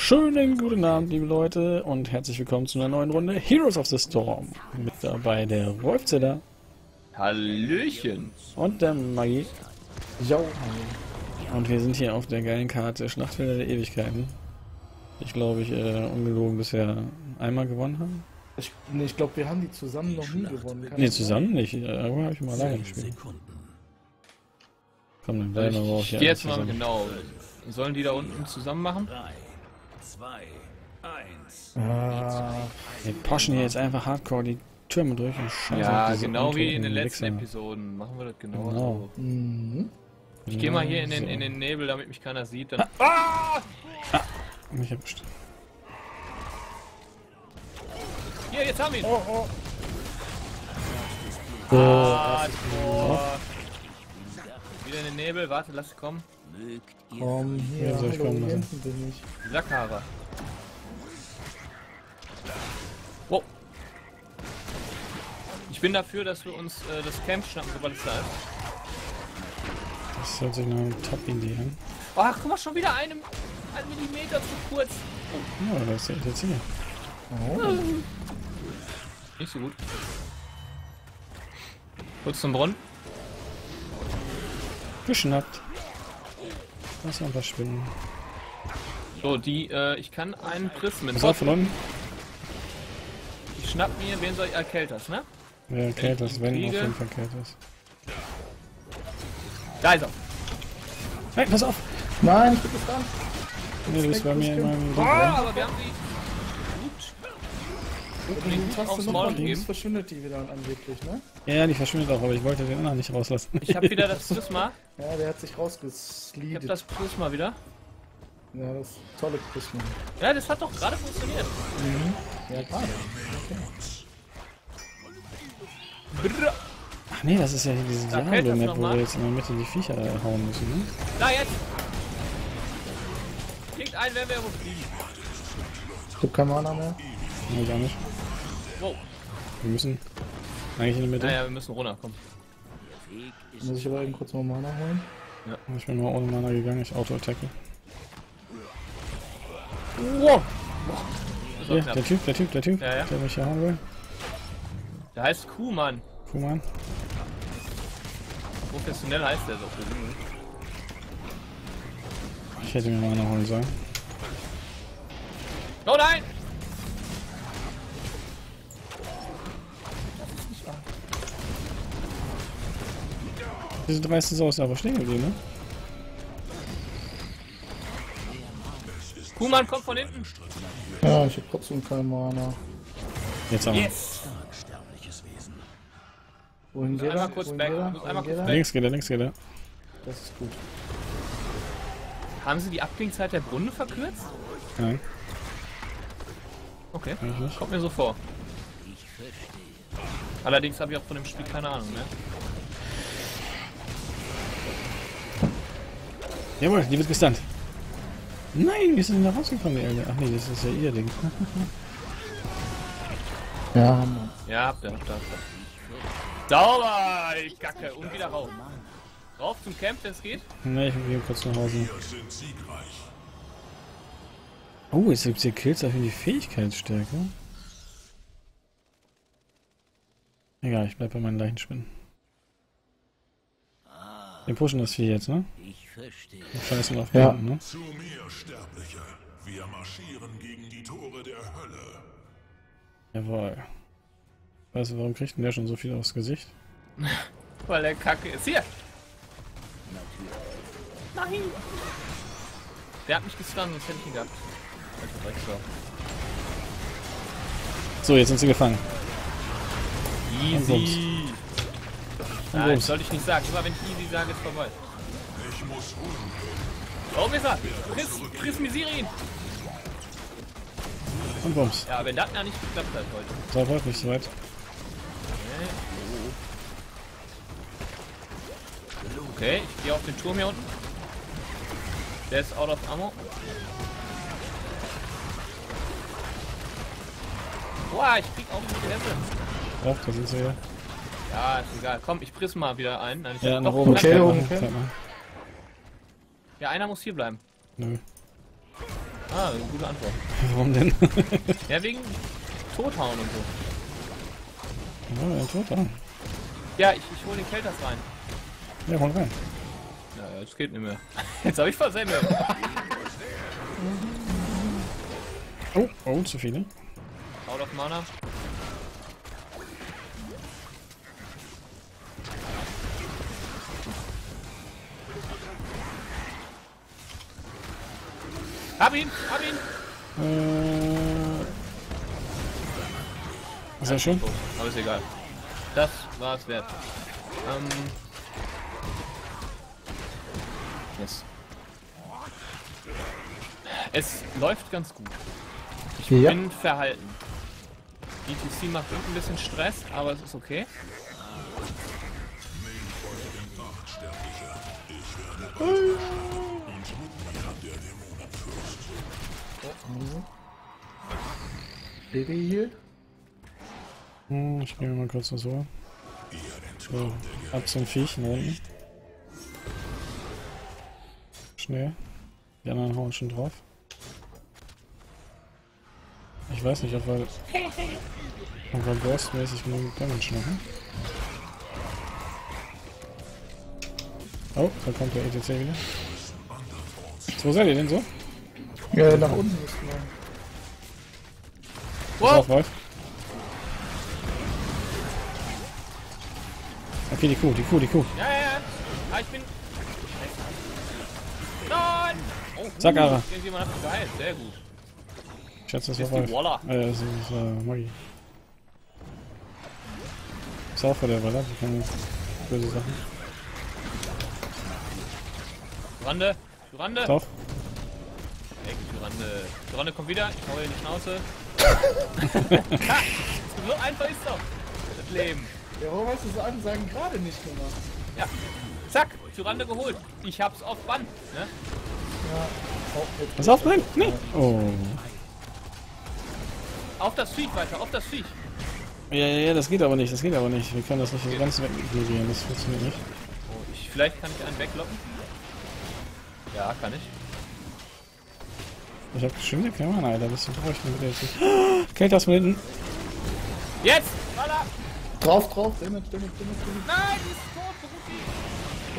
Schönen guten Abend, liebe Leute, und herzlich willkommen zu einer neuen Runde Heroes of the Storm. Mit dabei der Wolfziller Hallöchen. und der Maggie. Jo, Und wir sind hier auf der geilen Karte Schlachtfelder der Ewigkeiten. Ich glaube, ich äh, ungelogen bisher einmal gewonnen haben. ich, nee, ich glaube, wir haben die zusammen noch nie gewonnen. Kann Ne, das zusammen nicht. Äh, Aber habe ich mal alleine gespielt. Komm, dann bleiben wir auch Ich hier jetzt mal genau. Sollen die da unten zusammen machen? Sein? Ah, Wir poschen hier jetzt einfach hardcore die Türme durch und scheiße. Ja, genau wie in den letzten Wichser. Episoden. Machen wir das genau, Genau. so. mhm. Ich gehe mal hier in den, So. in den Nebel, damit mich keiner sieht. Dann ah! Mich erwischt. Hier, jetzt haben wir ihn. Oh, oh. Ah, Tor. Wieder in den Nebel. Warte, lass kommen. Komm, hier, Ja, soll ich hallo, kommen hier lassen? hinten bin ich. Sackhaare. Wow. Ich bin dafür, dass wir uns äh, das Camp schnappen, sobald es da ist. Das hört sich nach einer Top-Idee an. Ach, guck mal, schon wieder einem, ein Millimeter zu kurz. Ja, das ist jetzt hier. Oh. Nicht so gut. Kurz zum Brunnen. Geschnappt. Noch was Spinnen. So, die, äh, ich kann einen Prismen. Pass auf, unten. Ich schnapp mir, wen soll ich? Äh, Kelters, ne? Ja, Kelters, wenn auf Kriege. jeden Fall Kelters. Da ist er. Hey, pass auf! Nein, ich bin dran. Nee, du bist bei mir im Ah, Rücken. aber wir haben gut. Die Taste verschwindet die wieder angeblich, ne? Ja, die verschwindet auch, aber ich wollte den anderen nicht rauslassen. Ich habe wieder das Prisma. Ja, der hat sich Ich habe rausgesleedet. das Prisma wieder. Ja, das tolle Prisma. Ja, das hat doch gerade funktioniert. Ja, gerade. Brrr. Ach nee, das ist ja hier diese Diablo-Map, wo wir jetzt in der Mitte die Viecher hauen müssen, ne? Da jetzt. Klingt ein, wenn wir fliegen. Ich hab kein Mana mehr. Nee, gar nicht. Wow. Wir müssen eigentlich in der Mitte. Naja, wir müssen runter, komm. Muss ich aber eben kurz mal Mana holen. Ich bin mal ohne Mana gegangen, ich auto-attacke. Wow. Hier, der Typ, der Typ, der Typ, Ja, ja. der mich hier hauen will. Der heißt Kuhmann. Kuhmann. Professionell heißt der so. Ich hätte mir Mana holen sollen. Oh nein! Diese dreiste Sau ist aber stehen geblieben, ne? Kuhmann kommt von hinten. Ja, ich hab trotzdem kein Mana. Jetzt aber. Yes! Wohin geht Einmal er? kurz Wohin back, geht er? einmal kurz er? back. Links geht er, links geht er. Das ist gut. Haben sie die Abklingzeit der Brunnen verkürzt? Nein, Okay. Kommt mir so vor. Allerdings habe ich auch von dem Spiel keine Ahnung, ne? Jawohl, die wird gestunt. Nein, ist denn da rausgekommen, Elde? Ach nee, das ist ja ihr Ding. Ja, Mann. Ja, habt ihr, habt ihr. Sauber, die Kacke. Und wieder rauf. Rauf zum Camp, wenn es geht. Ne, ich gehe kurz nach Hause. Oh, jetzt gibt's hier Kills für die Fähigkeitsstärke. Egal, ich bleib bei meinen Leichenspinnen. Wir pushen das Vieh jetzt, ne? Ich verstehe. Wir scheißen auf Ja. Blinden, ne? Zu mir, Sterbliche. Wir marschieren gegen die Tore der Hölle. Jawohl. Weißt du, warum kriegt denn der schon so viel aufs Gesicht? Weil der Kacke ist. Hier! Nein! Der hat mich gestunt, sonst hätte ich ihn gehabt. Alter Drecksau. So, jetzt sind sie gefangen. Easy! Und Nein, Bums. sollte ich nicht sagen. Immer wenn ich easy sage, ist vorbei. Ich muss ruhen. Warum ist er? Chris, Chris Misirin! Und Bums. Ja, wenn das noch nicht geklappt hat heute. So, weit nicht so weit. Okay, ich gehe auf den Turm hier unten. Der ist out of ammo. Boah, ich krieg auch die Fresse. Auch, da sind sie ja. Ja, ist egal. Komm, ich prisma wieder ein. Nein, ich Ja, nach oben. Okay, oben, okay. Ja, einer muss hier bleiben. Nö. Ah, eine gute Antwort. Warum denn? Ja, wegen Tothauen und so. oh, ein Toter. Ja, ich, ich hole den Kelters rein. Ja, komm rein. Ja, das geht nicht mehr. Jetzt habe ich versemmelt. Oh, oh, zu viele. Out of Mana. Hab ihn, hab ihn. Äh, sehr schön. Oh, aber ist egal. Das war es wert. Ähm. Yes. Es läuft ganz gut. Ich Ja. bin verhalten. DTC macht ein bisschen Stress, aber es ist okay. Baby hier. Hm, ich nehme mal kurz was so. So, ab zum Viech da unten. Schnell. Die anderen hauen schon drauf. Ich weiß nicht, ob wir, ob wir Ghost-mäßig genug Damage machen. Oh, da kommt der ETC wieder. Wo seid ihr denn so? Ja, nach unten Wow! auf. Okay, die Kuh, die Kuh, die Kuh. Ja, ja, ja. Ah, ich bin. Nein! Oh, Zack, Ara. Irgendjemand hat geheilt. Sehr gut. Ich schätze, das Das war Wolf. Waller. Äh, das ist äh, Maggi. Ist auch vor der Waller, die kann böse Sachen. Durande. Ist auch. Ey, Durande. Durande kommt wieder. Ich hau ihr in die Schnauze. So einfach ist doch. Das Leben. Ja, warum hast du so Ansagen gerade nicht gemacht? Ja. Zack, Tyrande geholt. Ich hab's auf Band. Ne? Ja, auf, nein, nein. Oh. Auf das Viech weiter, auf das Viech. Ja, ja, ja, das geht aber nicht, das geht aber nicht. Wir können das nicht so ganz wegignorieren, das funktioniert nicht. Oh, ich, vielleicht kann ich einen weglocken. Ja, kann ich. Ich hab geschwinde Kamera, Alter, bist du bräuchten mit der Kälte aus hinten. Jetzt! Voila! Drauf, drauf, Damage, Damage, Damage, Damage, Nein, die ist tot, Berufi!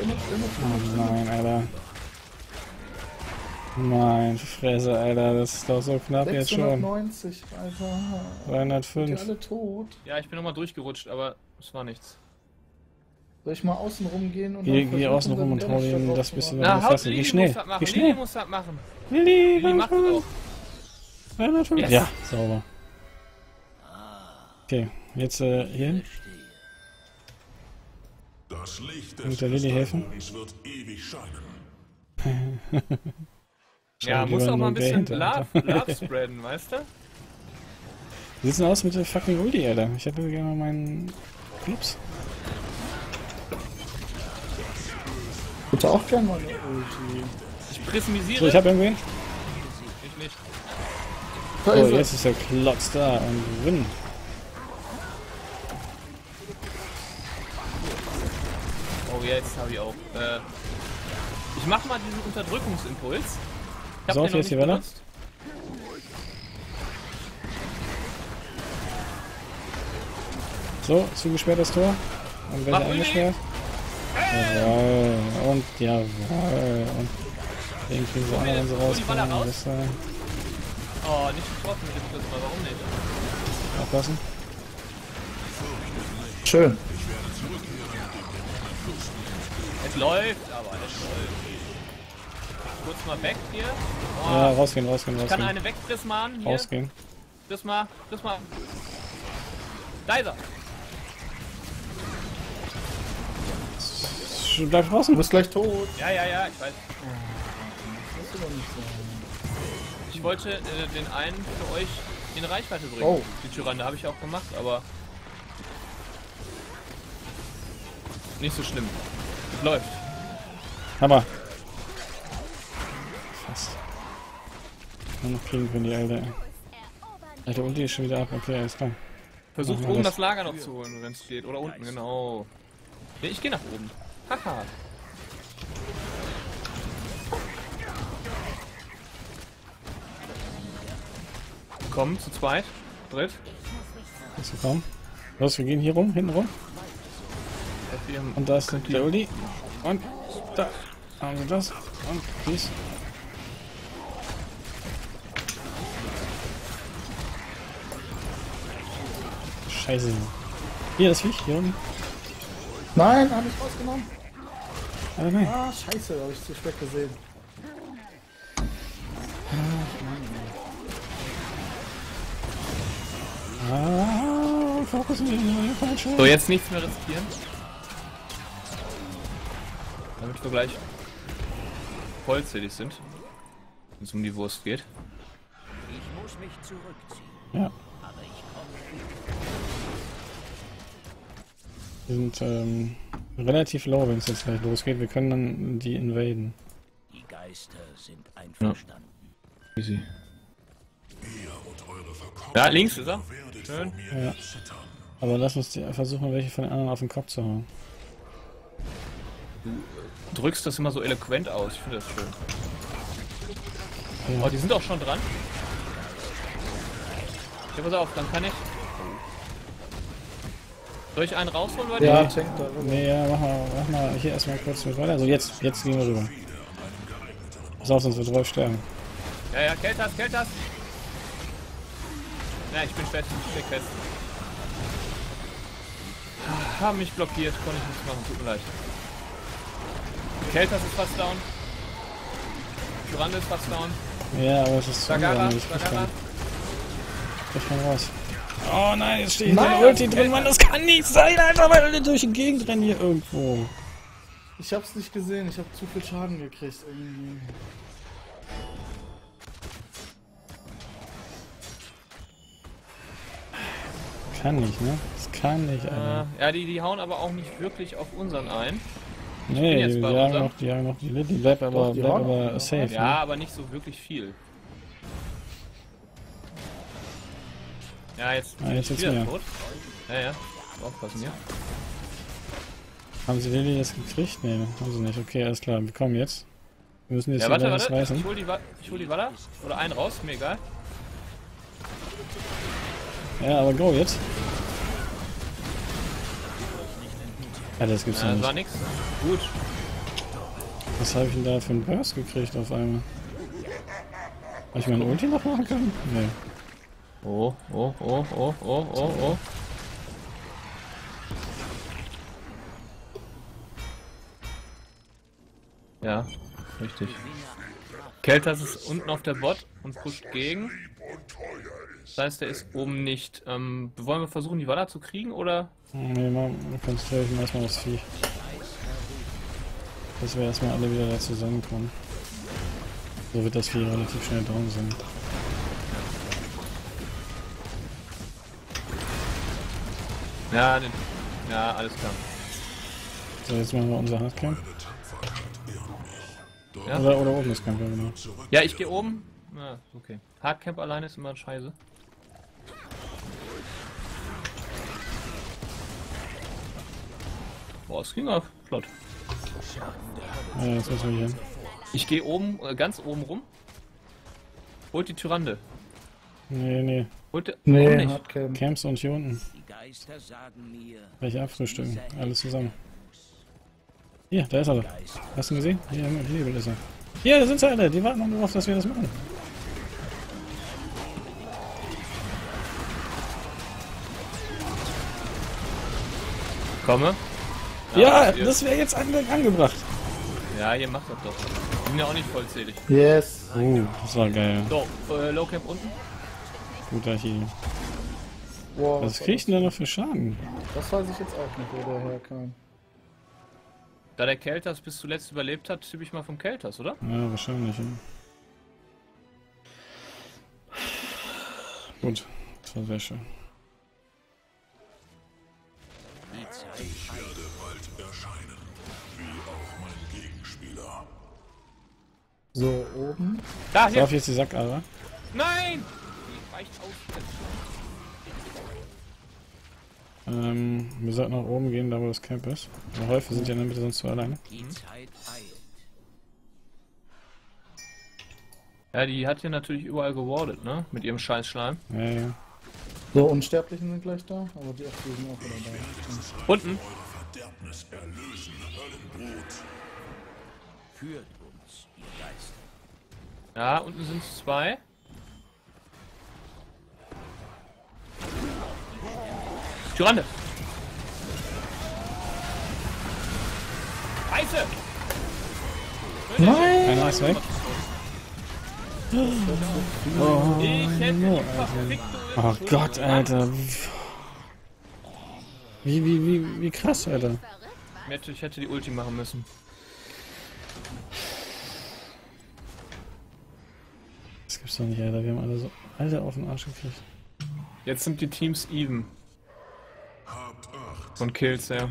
Damage, Damage, Oh Damage. nein, Alter. Mein Fresse, Alter, das ist doch so knapp jetzt schon. 690, Alter. Sind die 305. alle tot? Ja, ich bin nochmal durchgerutscht, aber es war nichts. Soll ich mal außen rumgehen und Geh, geh außen rum und hau darauf das bisschen Na, schnell, muss das machen. geh Lili schnell. muss das machen. Lili, Lili macht es auch. 305. Yes. Ja, sauber. Okay, jetzt äh, hier hin. Das Licht des der Lilly helfen? Wird ewig scheinen. Ja, muss auch mal ein bisschen Love, Love spreaden, weißt du? Wie sieht's denn aus mit der fucking Ulti, Alter? Ich hätte gerne meinen Clips. Bitte auch gerne mal eine Ulti. Ich prismisiere. So, ich hab irgendwen. ich nicht. Da Oh, ist er. jetzt ist der Klotz da und Win. Oh, jetzt habe ich auch. Äh, ich mach mal diesen Unterdrückungsimpuls. Ich hab So, den noch jetzt die nicht Welle. benutzt. So, zugesperrt das Tor. Und Mach Ulti. eingesperrt? Jawoll. Und jawoll. Und sie Hol die Baller rauskommen. raus. Oh, nicht getroffen mit dem Prisma, warum nicht? aufpassen. Schön. Es läuft, aber es läuft. Kurz mal weg hier. Oh, Ja, rausgehen, rausgehen, ich kann rausgehen. eine wegprisman hier. Rausgehen. Prisma, Prisma. Da ist er. Bleib Du draußen. bist gleich tot. Ja, ja, ja, ich weiß. Ist doch nicht sein. Ich wollte äh, den einen für euch in Reichweite bringen. Oh. Die Tyrande habe ich auch gemacht, aber nicht so schlimm. Läuft. Hammer. Fast. Nur noch kriegen können die Alter. Alter, Ulti ist schon wieder ab. Okay, alles klar. Versucht wir oben das. das Lager noch zu holen, wenn es geht. Oder unten, genau. Nee, ich gehe nach oben. Haha. Kommen zu zweit. Dritt. Ist gekommen. Los, wir gehen hier rum, hinten rum. F4. Und da ist der Uli. Und da haben wir das. Und dies. Scheiße. Hier, das Viech, hier unten. Nein, hab ich rausgenommen. Ah, nein. Ah, scheiße, da hab ich zu spät gesehen. Ah, Fokus in die falsche. So, jetzt nichts mehr riskieren. Damit wir gleich vollzählig sind. Wenn es um die Wurst geht. Ich muss mich zurückziehen. Ja, Aber ich komme wir sind ähm, relativ low, wenn es jetzt gleich losgeht. Wir können dann die invaden. Die Geister sind einverstanden. Easy. Ja, links ist er. Schön. Ja. Aber lass uns versuchen, welche von den anderen auf den Kopf zu hauen. Du drückst das immer so eloquent aus. Ich finde das schön. Oh, die sind auch schon dran. Ja, pass auf, dann kann ich. Soll ich einen rausholen bei dir? Ja, tank da rüber. Nee, ja, mach mal, mach mal hier erstmal kurz mit weiter. Also jetzt, jetzt gehen wir rüber. Pass auf, sonst wird Rolf sterben. Ja, ja, Keltas, Keltas. Ja, ich bin fest, ich steck fest. Haben mich blockiert, konnte ich nichts machen, tut mir leid. Keltas ist fast down. Durande ist fast down. Ja, aber es ist zu Sagara. Ich Sagara. krieg keinen raus. Oh nein, jetzt steht Nein! eine Ulti drin, Mann, das kann nicht sein, Alter, weil alle durch die Gegend rennen hier irgendwo. Ich hab's nicht gesehen, ich hab zu viel Schaden gekriegt irgendwie. Kann nicht, ne? Das kann nicht, Äh, Alter. ja, die, die hauen aber auch nicht wirklich auf unseren ein. nee, jetzt die, die, unserem. noch, die haben noch die die bleibt aber, Doch, die bleibt haben aber safe. Ja, Ne? aber nicht so wirklich viel. Ja, jetzt, Ah, jetzt ich wieder mehr. tot. Ja, ja. Aufpassen hier. Haben sie Lilly jetzt gekriegt? Nee, haben sie nicht. Okay, alles klar, wir kommen jetzt. Wir müssen jetzt Ja, hier warte, warte. reißen. Ich hol die, Wa- ich hol die Waller. Oder einen raus, mir egal. Ja, aber go jetzt. Ja, das gibt's Ja, ja das war nicht. nix. Gut. Was habe ich denn da für einen Burst gekriegt auf einmal? Habe ich meinen Ulti noch machen können? Nee. Oh, oh, oh, oh, oh, oh, oh. Ja, richtig. Keltas ist unten auf der Bot und pusht gegen. Das heißt, der ist oben nicht. Ähm, wollen wir versuchen, die Waller zu kriegen oder? Nee, mal konzentriere ich mich erstmal aufs Vieh. Dass wir erstmal alle wieder da zusammenkommen. So wird das Vieh relativ schnell down sein. Ja, den, ja, alles klar. So, jetzt machen wir unser Hardcamp. Ja, Oder, oder oben das Camp, ja genau. ja ich gehe oben. Ja, okay. Hardcamp alleine ist immer scheiße. Boah, es ging auch flott. Ja, jetzt müssen wir hier hin. Ich gehe oben, äh, ganz oben rum. Holt die Tyrande. Nee, nee. Holt der, warum Nee, nicht? Hardcam. Camps und hier unten. Die Welche abfrühstücken. Alles zusammen. Hier, da ist er. Hast du ihn gesehen? Hier Hebel ist er. Hier, da sind sie alle. Die warten nur darauf, dass wir das machen. Komme. Ja, hier. das wäre jetzt ange angebracht. Ja, ihr macht das doch. Ich bin ja auch nicht vollzählig. Yes. Oh, das war geil. So, äh, Low Camp unten. Guter Heal. Wow, Was krieg ich denn da noch für Schaden? Das weiß ich jetzt auch nicht, wo der herkam. Da der Kelters bis zuletzt überlebt hat, tippe ich mal vom Kelters, oder? Ja, wahrscheinlich, ja. Gut, das war sehr schön. die Zeit Ich werde So, oben. Da, So, hier! auf jetzt die Sackadler. Nein! Die weicht aus. Ähm, wir sollten nach oben gehen, da wo das Camp ist. Die Häufe sind ja dann bitte sonst zu alleine. Die Zeit eilt. Ja, die hat hier natürlich überall gewardet, ne? Mit ihrem Scheißschleim. Ja, ja. So, Unsterblichen sind gleich da, aber die Äpfel sind auch wieder da. Unten. Führt. Ja, unten sind es zwei. Tyrande! Scheiße! Nein! Einer ist weg. Ich hätte no, die verfickte Oh Gott, Alter. Wie, wie, wie, wie krass, Alter. Ich hätte, ich hätte die Ulti machen müssen. Doch nicht, Alter. Wir haben alle so Alter auf den Arsch gekriegt. Jetzt sind die Teams even. Habt Acht. Von Kills, ja.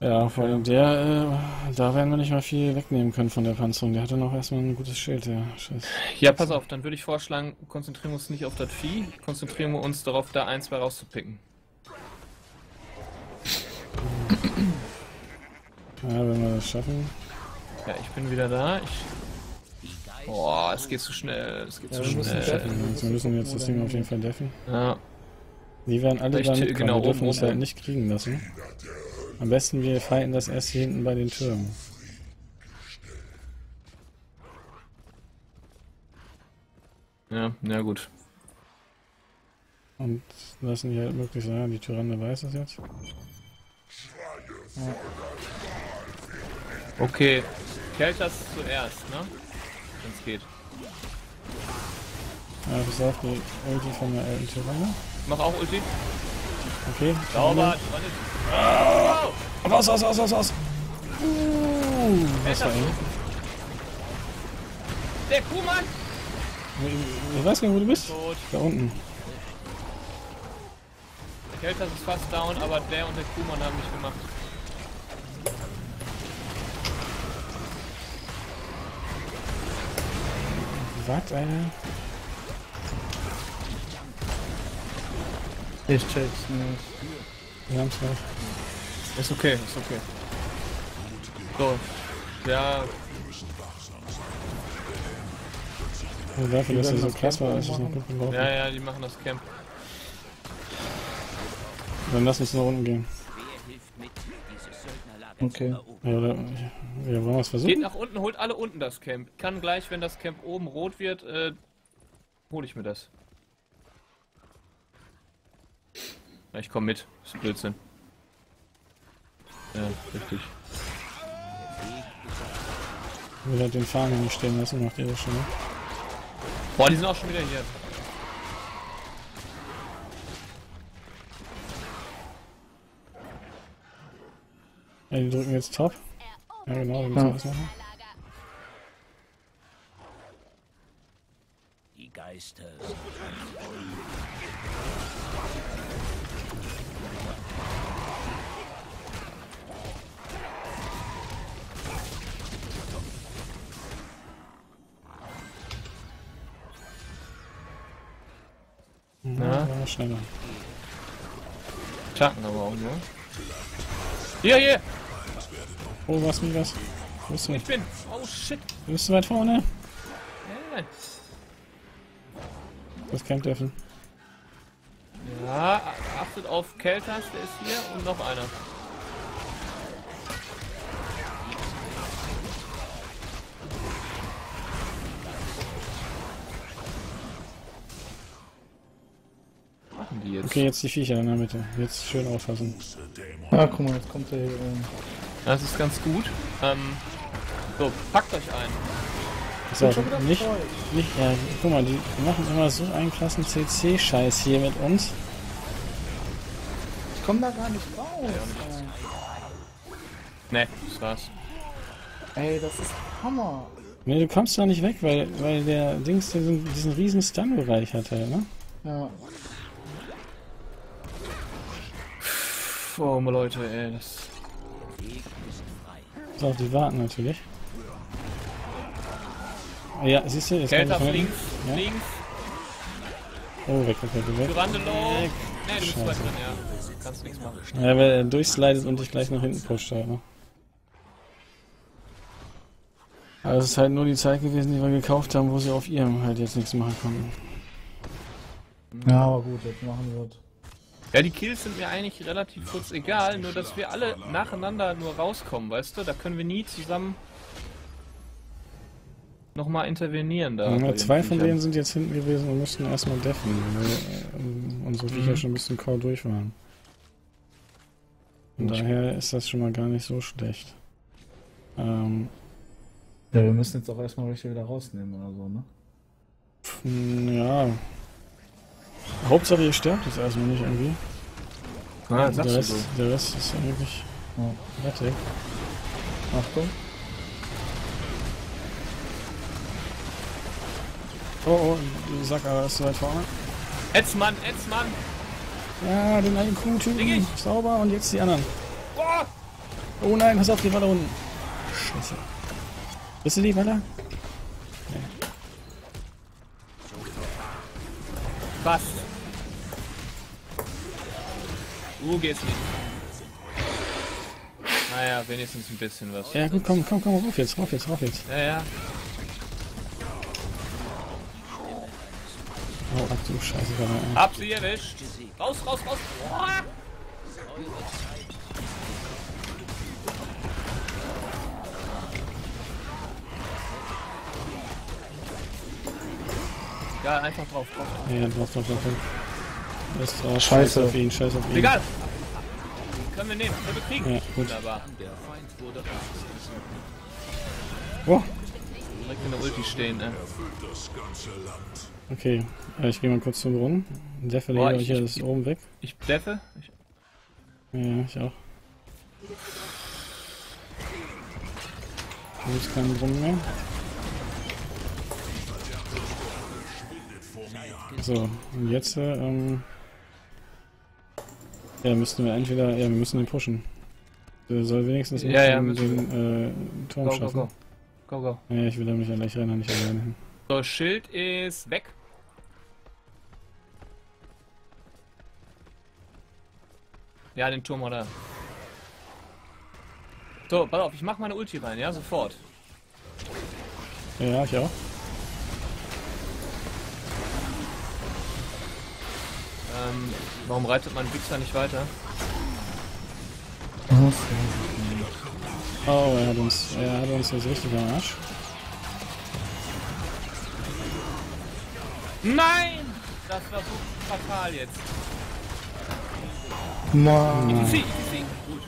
Ja, vor allem der, äh, da werden wir nicht mal viel wegnehmen können von der Panzerung. Der hatte noch erstmal ein gutes Schild, ja. Scheiße. Ja, pass auf, dann würde ich vorschlagen, konzentrieren wir uns nicht auf das Vieh, konzentrieren wir uns darauf, da ein, zwei rauszupicken. Ja, wenn wir das schaffen. Ja, ich bin wieder da. Ich. Boah, es geht zu schnell. Es geht Ja, zu wir müssen schnell. Also wir müssen jetzt das Ding auf jeden Fall deffen. Ja, Die werden alle da mitkommen. genau, wir dürfen uns halt nicht kriegen lassen. Am besten wir fighten das erst hier hinten bei den Türmen. ja, na gut. Und lassen die halt möglichst sein. Die Tyrande weiß es jetzt. Okay, Keltas zuerst, ne? Wenn's geht. Ja, pass auf, die Ulti von der alten Tyrande. Mach auch Ulti. Okay. Sauber, Tyrande. Aus, aus, aus, aus, aus! Uh, das war eng. Der Kuhmann! Ich- weiß gar nicht, wo du bist. Tot. Da unten. Keltas ist fast down, aber der und der Kuhmann haben mich gemacht. Was, Alter? Ich check's nicht. Wir haben's gleich. Ist okay, ist okay. So. Ja, Also dafür, dass er so krass war, Camp ist es noch gut gelaufen. ja, ja, die machen das Camp. Dann lass uns nach unten gehen. Okay. Ja, oder, ja wollen wir es Geht versuchen? nach unten, holt alle unten das Camp. Kann gleich, wenn das Camp oben rot wird, äh, hole ich mir das. Ja, ich komme mit. Das ist Blödsinn. Ja, richtig. Ich will halt den Fahnen nicht stehen lassen, macht ihr das schon, ne? Boah, die sind auch schon wieder hier. Ja, die drücken jetzt Top. Ja, genau, wir müssen Ja. das machen. Die Geister sind Ja, ja schneller. Chacken aber auch nur. Hier, hier! Oh, was, wie, was? Wo bist du? Ich bin! Oh shit! Du bist weit vorne. Ja, Das Camp dürfen. ja achtet auf Keltas, der ist hier und noch einer. Okay, jetzt die Viecher in der Mitte. Jetzt schön auffassen. Ah, guck mal, jetzt kommt der hier rein. Das ist ganz gut. Ähm, so, packt euch ein. So, nicht, nicht, ja, guck mal, die machen immer so einen klassen CC-Scheiß hier mit uns. Ich komm da gar nicht raus. Ne, das war's. Ey, das ist Hammer. Ne, du kommst da nicht weg, weil, weil der Dings diesen, diesen riesen Stun-Bereich hat halt, ne? Ja. Oh, Leute, ey, das. So, die warten natürlich. Ja, siehst du, jetzt Keltas von hinten. links, Ja. links, Oh, weg, weg, weg, weg. Durande low. Ne, du bist drin, ja. Kannst nichts machen. Ja, weil er durchslidet und dich gleich nach hinten pusht halt, ne? Aber es ist halt nur die Zeit gewesen, die wir gekauft haben, wo sie auf ihrem halt jetzt nichts machen konnten. Ja, aber gut, jetzt machen wir das. Ja, die Kills sind mir eigentlich relativ kurz egal, nur dass wir alle nacheinander nur rauskommen, weißt du? Da können wir nie zusammen nochmal intervenieren da. Ja, zwei von Viechern. denen sind jetzt hinten gewesen und mussten erstmal deffen, weil ähm, unsere Viecher Mhm. schon ein bisschen core durch waren. Von daher ist das schon mal gar nicht so schlecht. Ähm, Ja, wir müssen jetzt auch erstmal richtig wieder rausnehmen oder so, ne? pf, ja. Hauptsache ihr sterbt jetzt erstmal nicht irgendwie. Ah, der, sagst du Rest, so. der Rest ist eigentlich Ja. fertig. Achtung. Oh, oh, die Sackara ist so weit vorne. Etzmann, Etzmann! Ja, den einen coolen Typen. Sauber und jetzt die anderen. Boah! Oh nein, pass auf, die Walle unten. Scheiße. Bist du die Walle? Was? Du gehst nicht. Naja, wenigstens ein bisschen was. Ja gut, komm, komm, komm, rauf jetzt, rauf jetzt, rauf jetzt. Ja, ja. Oh, ach du Scheiße, ey. Hab sie erwischt. Raus, raus, raus. Boah. Ja, einfach drauf, drauf. Ja, drauf, drauf, drauf. drauf. Ist drauf. Scheiße. Scheiß auf ihn, scheiß auf ihn. Egal. Können wir nehmen. Können wir kriegen. Ja, gut. Wunderbar. Oh, Direkt in der Ulti stehen, ne? Das ganze Land. okay. Äh, Ich gehe mal kurz zum Brunnen. Der Boah, verliert ich- hier ich- ist oben weg. Ich deffe. Ich, Ja, ich auch. Hier ist kein Brunnen mehr. So, und jetzt, äh, ähm, ja, müssten wir entweder, ja, wir müssen den pushen. Der soll wenigstens Ja, ja, den, den äh, Turm go, go, schaffen. go. Go, go. Ja, ich will da nicht allein, ich renne nicht alleine hin. So, Schild ist weg. Ja, den Turm oder. So, pass auf, ich mach meine Ulti rein, ja, sofort. Ja, ich auch. Ähm, warum reitet mein Wichser nicht weiter? Oh, er hat uns, er hat uns jetzt richtig am Arsch. Nein! Das war so fatal jetzt. Mann. Easy, easy. Gut.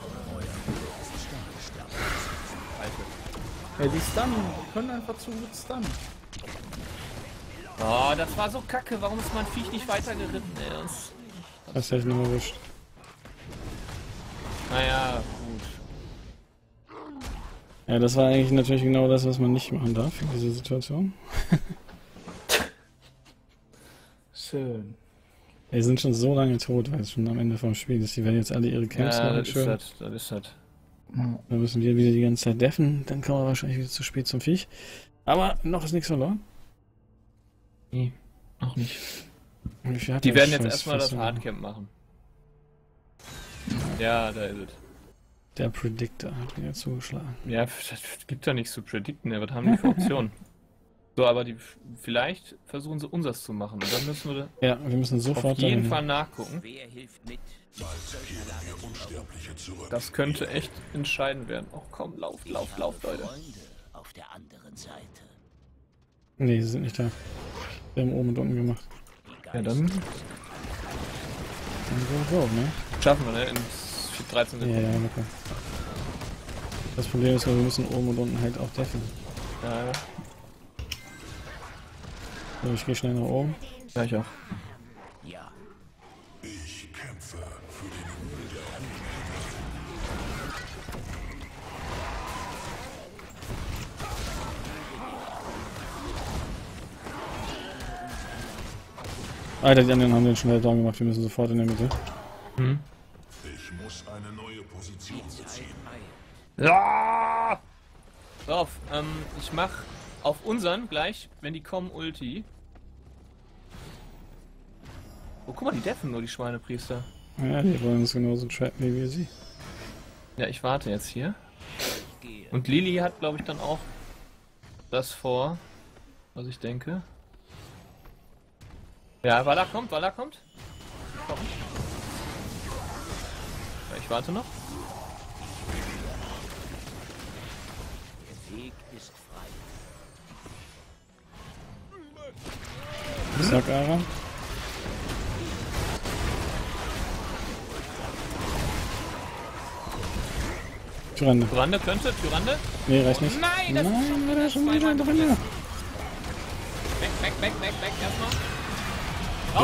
Alter. Ey, die stunnen. Die können einfach zu gut stunnen. Oh, das war so kacke. Warum ist mein Viech nicht weitergeritten, ey? Das, Das hätte ich noch erwischt. naja, gut. Ja, das war eigentlich natürlich genau das, was man nicht machen darf in dieser Situation. Schön. Die sind schon so lange tot, weil es schon am Ende vom Spiel ist. Die werden jetzt alle ihre Camps Ja, machen das ist schön. das. Das ist das. Ja. Dann müssen wir wieder die ganze Zeit deffen. Dann kommen wir wahrscheinlich wieder zu spät zum Viech. Aber noch ist nichts verloren. Nee, noch nicht. Die werden jetzt erstmal das? Hardcamp machen. Ja, da ist es. Der Predictor hat wieder zugeschlagen. Ja, das gibt ja nichts zu predikten, ja, was haben die für Optionen? so, aber die vielleicht versuchen sie unseres zu machen. Und dann müssen wir Ja, wir müssen sofort auf jeden. Fall nachgucken. Wer hilft mit? Unsterbliche zurück. Das könnte echt entscheidend werden. Oh komm, lauf, lauf, lauf, Leute. Freunde auf der anderen Seite. Nee, sie sind nicht da. Wir haben oben und unten gemacht. Ja, dann Dann go, go, ne? schaffen wir, ne? In 13 Ja, Sekunden. ja, locker. Das Problem ist, wir müssen oben und unten halt auch deffen. Ja, ja. So, ich gehe schnell nach oben. ja, ich auch. Alter, die anderen haben den schnell down gemacht. Wir müssen sofort in der Mitte. Ich muss eine neue Position beziehen. Ja! Auf, ähm, ich mach auf unseren gleich, wenn die kommen, Ulti. Oh, guck mal, die deffen nur, die Schweinepriester. Ja, die wollen uns genauso trappen wie wir sie. Ja, ich warte jetzt hier. Und Lili hat, glaube ich, dann auch das vor, was ich denke. Ja, Walla kommt, Walla kommt. Komm. Ja, Ich warte noch. Der Weg ist frei. Ich sag Ara. Tyrande. Tyrande könnte, Tyrande. Nee, reicht nicht. Nein, das Nein, der schon wieder zweimal drin. Weg, weg, weg, weg, weg, erstmal.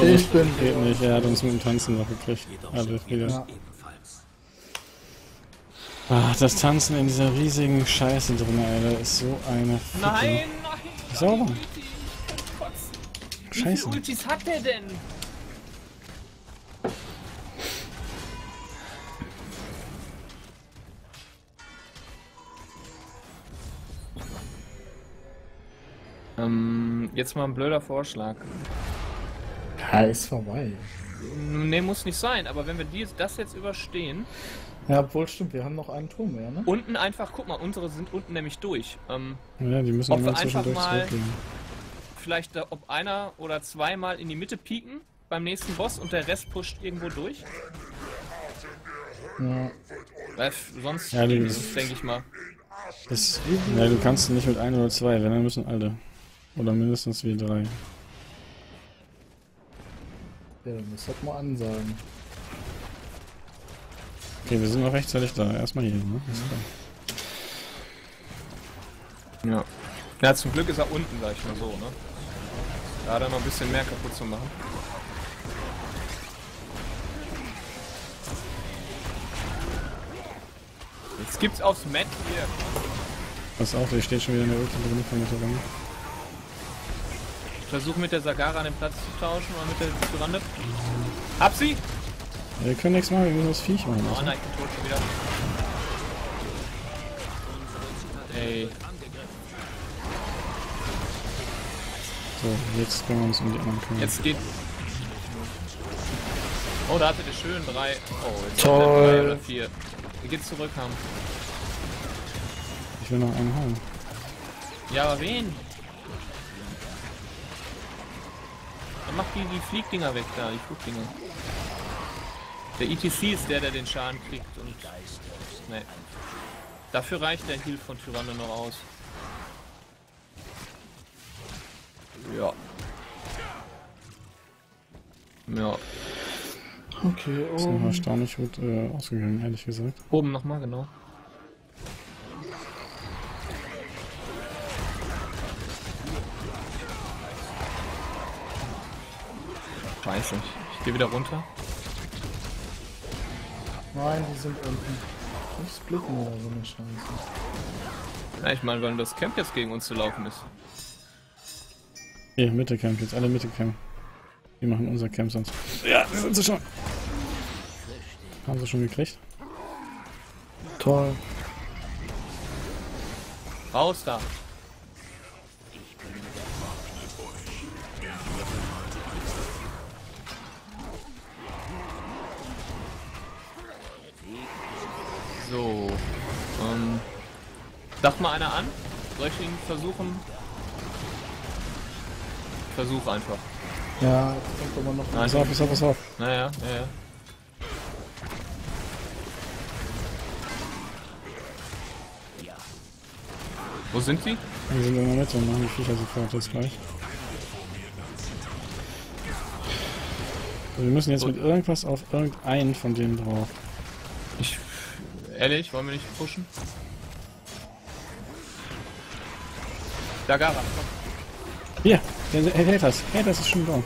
Ich bin Geht nicht, er hat uns mit dem Tanzen noch gekriegt. Alle wieder. Ja. Ah, das Tanzen in dieser riesigen Scheiße drin, Alter, ist so eine Ficke. Nein, nein. Sauber. Kotzen. Wie Scheiße. viele Ultis hat der denn? Ähm, jetzt mal ein blöder Vorschlag. Ja, ist vorbei. Ne, muss nicht sein, aber wenn wir die, das jetzt überstehen, Ja, obwohl stimmt, wir haben noch einen Turm mehr, ne? unten einfach, guck mal, unsere sind unten nämlich durch. Ähm, Ja, die müssen Ob wir einfach zwischendurch mal- zurückgehen. vielleicht, da, ob einer oder zweimal in die Mitte pieken beim nächsten Boss und der Rest pusht irgendwo durch. Ja. Weil sonst, Ja, die- denke ich mal. Das, ja, du kannst nicht mit ein oder zwei, wenn dann müssen alle. Oder mindestens wir drei. Ja, dann muss das mal ansagen. Okay, wir sind noch rechtzeitig da. Erstmal hier, ne? Ist klar. Ja. Ja, zum Glück ist er unten, sag ich mal so, ne? Da hat er noch ein bisschen mehr kaputt zu machen. Jetzt gibt's aufs Mat hier. Pass auf, der steht schon wieder in der Ulti drin von der Tyrande. Versuche mit der Sagara den Platz zu tauschen oder mit der Tyrande. Hab sie! Ja, wir können nichts machen, wir müssen das Viech machen. Oh nein, ich bin tot schon wieder. Ey, So, jetzt können wir uns um die anderen kümmern. jetzt geht. Oh, da hatte der schön drei. Oh, jetzt Toll. drei oder vier. Wie geht's zurück haben? Ich will noch einen haben. Ja, aber wen? Dann macht die, die Fliegdinger weg da, die Flugdinger. Der ETC ist der, der den Schaden kriegt und. Nee. Dafür reicht der Heal von Tyranno noch aus. Ja. Ja. Okay, Ist oh. noch erstaunlich gut äh, ausgegangen, ehrlich gesagt. Oben nochmal, genau. Scheiße. Ich gehe wieder runter. Nein, die sind unten. Nicht splitten oder so eine Scheiße. Ja, ich meine, weil das Camp jetzt gegen uns zu laufen ist. Hier, Mitte Camp, jetzt alle Mitte Camp. Wir machen unser Camp sonst. Ja, da sind sie schon. Haben sie schon gekriegt? Toll. Raus da! Dacht mal einer an? Soll ich ihn versuchen? Ich versuche einfach. Ja, kommt aber noch Nein. Pass auf, pass auf, pass auf. Naja, ja, ja. Wo sind sie? Wir sind in der Mitte und machen die Viecher sofort jetzt gleich. Also wir müssen jetzt mit irgendwas auf irgendeinen von denen drauf. Ich. Ehrlich, wollen wir nicht pushen? Dagara, komm. Hier, der, der hält das. Hey, das ist schon da.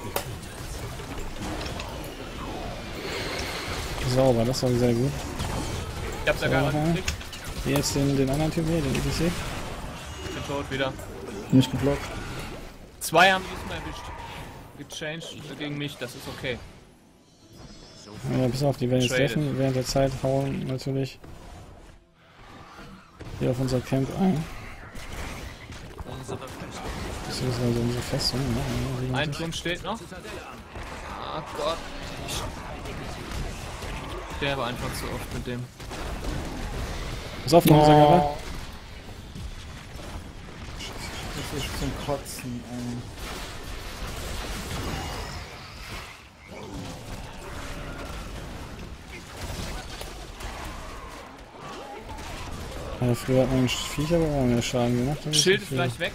Sauber, das war sehr gut. Ich hab Dagara gekriegt. Hier jetzt den, den anderen Typ hier, den ETC. Ich bin tot wieder. nicht geblockt. Zwei haben diesmal erwischt. Gechanged gegen mich, das ist okay. Ja, pass auf, die werden jetzt treffen. Während der Zeit hauen natürlich hier auf unser Camp ein. Das ist also unsere Festung. Ne? Ein. Turm steht noch. Ah Gott. Ich sterbe einfach zu oft mit dem. Pass auf, noch unser Gabel. ist zum Kotzen. Ähm. Ja, früher hat man Viecher aber auch mehr Schaden gemacht. das Schild ist gleich weg.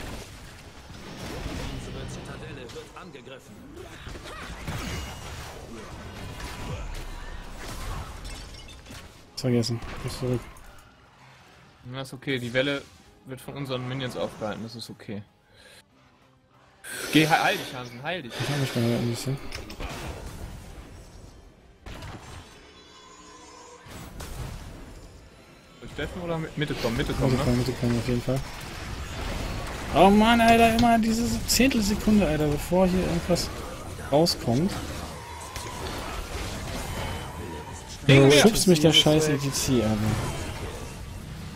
Ist vergessen. Muss zurück. Das ist okay, die Welle wird von unseren Minions aufgehalten, das ist okay. Geh, he- heil dich, Hansen, heil dich. Ich hab mich mal ein bisschen. Steffen oder mit- Mitte kommen? Mitte Mitte kommen, ne? kommen, Mitte kommen auf jeden Fall. Oh Mann, Alter, immer diese Zehntelsekunde, Alter, bevor hier irgendwas rauskommt. Ding, schubst mich der scheiß ETC, Alter.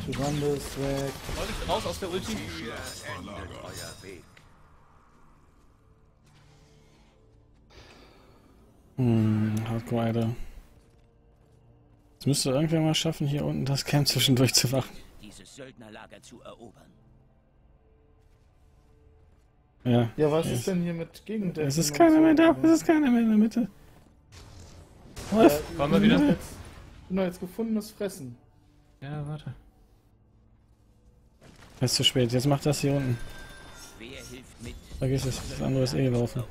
Tyrande ist weg. Soll ich raus aus der Ulti? Hm, Hardcore, Alter. Jetzt müsste irgendwer mal schaffen, hier unten das Camp zwischendurch zu machen. Dieses Söldnerlager zu erobern. Ja. Ja, was ist denn hier mit Gegendecken? Es ist keiner mehr da, es ist keiner mehr in der Mitte. Ja, Wolf, Wollen wir wieder? Jetzt, doch jetzt gefundenes Fressen. Ja, warte. es ist zu spät, jetzt macht das hier unten. Wer hilft mit? Vergiss es, das andere ist eh gelaufen.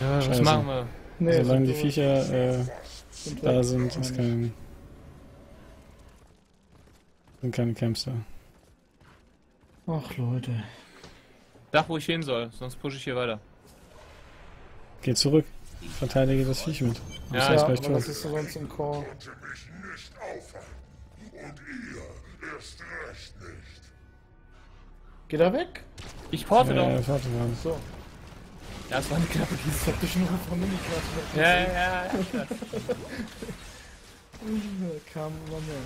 Ja, was Scheiße. machen wir? Nee, Solange die Viecher äh, da sind, ist kein, sind keine Camps da. Ach, Leute. Sag, wo ich hin soll, sonst pushe ich hier weiter. Geh zurück, verteidige das Viech mit. Ja, Das Ja, ist aber das ist sonst im Chor. konnte mich nicht aufhalten. Und ihr erst recht nicht. Geht er weg? Ich porte Ja, ja, doch. warte mal. So. Ja, das war eine knappe Ich Kiste. hab dich nur von Minikart. Ja, ja, ja. ja. Kam immer mehr.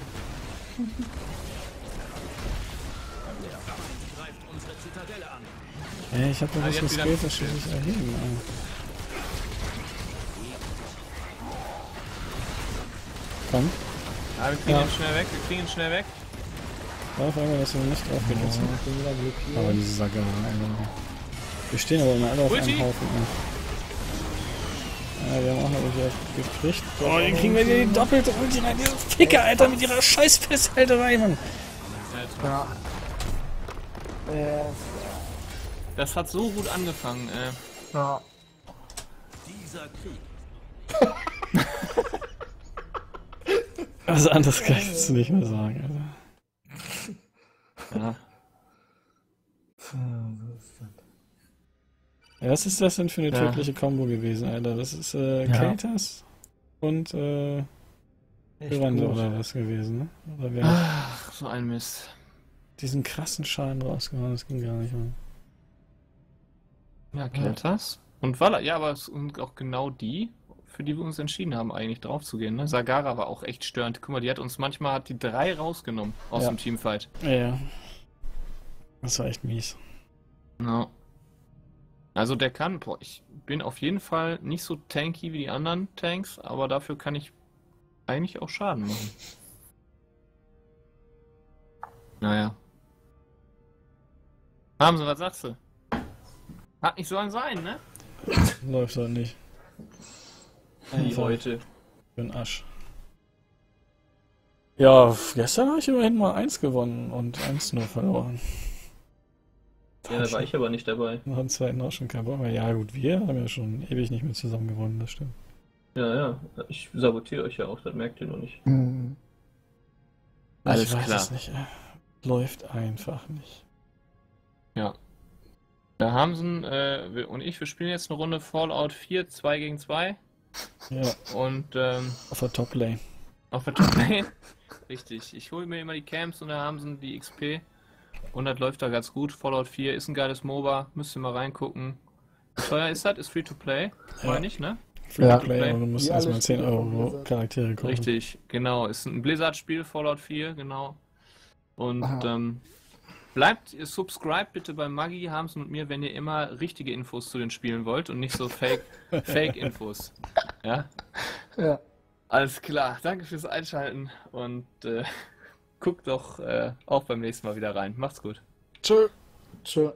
Greift unsere Zitadelle an. Ey, ich hab da Ah, was riskiert, dass sie sich erheben. Ey. Komm, Ja, wir kriegen Ja. ihn schnell weg, wir kriegen ihn schnell weg. auf einmal, dass wir nicht drauf. Oh, wieder blockiert. Aber diese Saga, Alter. Wir stehen aber immer alle auf Ulti. einem Haufen. Ey. Ja, wir haben auch noch Ulti gekriegt. Oh, den kriegen wir die doppelte Ulti rein. Diese Ficker, Alter, mit ihrer scheiß Festhalterei, Mann. Ja. Äh, Das hat so gut angefangen. Äh. ja. Dieser Krieg Also anders kann ich es nicht mehr sagen, Alter. Ja. Ja, was ist das denn für eine Ja. tödliche Combo gewesen, Alter? Das ist äh, Ja. Katas und äh, oder was gewesen, ne? Oder wer Ach, so ein Mist. diesen krassen Schaden rausgehauen? Das ging gar nicht, Mann. Ja, Keltas. Und Walla, ja, aber es sind auch genau die, für die wir uns entschieden haben, eigentlich drauf zu gehen. Ne? Sagara war auch echt störend. Guck mal, die hat uns manchmal hat die drei rausgenommen aus Ja. dem Teamfight. Ja, ja. Das war echt mies. Ja. Also der kann, boah, ich bin auf jeden Fall nicht so tanky wie die anderen Tanks, aber dafür kann ich eigentlich auch Schaden machen. Naja. Haben Sie, was sagst du? Hat nicht sollen sein, ne? Läuft halt nicht. Die heute. Für den Asch. Ja, gestern habe ich immerhin mal eins gewonnen und eins nur verloren. Ja, da war ich aber nicht dabei. Noch im zweiten auch schon kein Bock mehr. Ja, gut, wir haben ja schon ewig nicht mehr zusammen gewonnen, das stimmt. Ja, ja. Ich sabotiere euch ja auch, das merkt ihr noch nicht. Mhm. Alles ich weiß klar. es nicht. ey. Läuft einfach nicht. Ja. Da haben sie, äh, und ich, wir spielen jetzt eine Runde Fallout 4, 2 gegen 2. Ja, Und ähm, auf der Top Lane. auf der Top Lane. Richtig. Ich hole mir immer die Camps und da haben sie die XP. Und das läuft da ganz gut. Fallout 4 ist ein geiles MOBA. Müsst ihr mal reingucken. Wie teuer ist das? Ist free to play? Ja. Meine ich, ne? Free Ja. to Play, aber du musst Wie erstmal alle 10 Spiele von Euro. Charaktere kaufen. Richtig, genau. Ist ein Blizzard-Spiel, Fallout 4, genau. Und Aha. ähm, bleibt, ihr subscribe bitte bei Maggi, Hamsen und mir, wenn ihr immer richtige Infos zu den Spielen wollt und nicht so Fake, Fake-Infos. Ja? Ja. Alles klar. Danke fürs Einschalten und äh, guckt doch äh, auch beim nächsten Mal wieder rein. Macht's gut. Tschö. Tschö.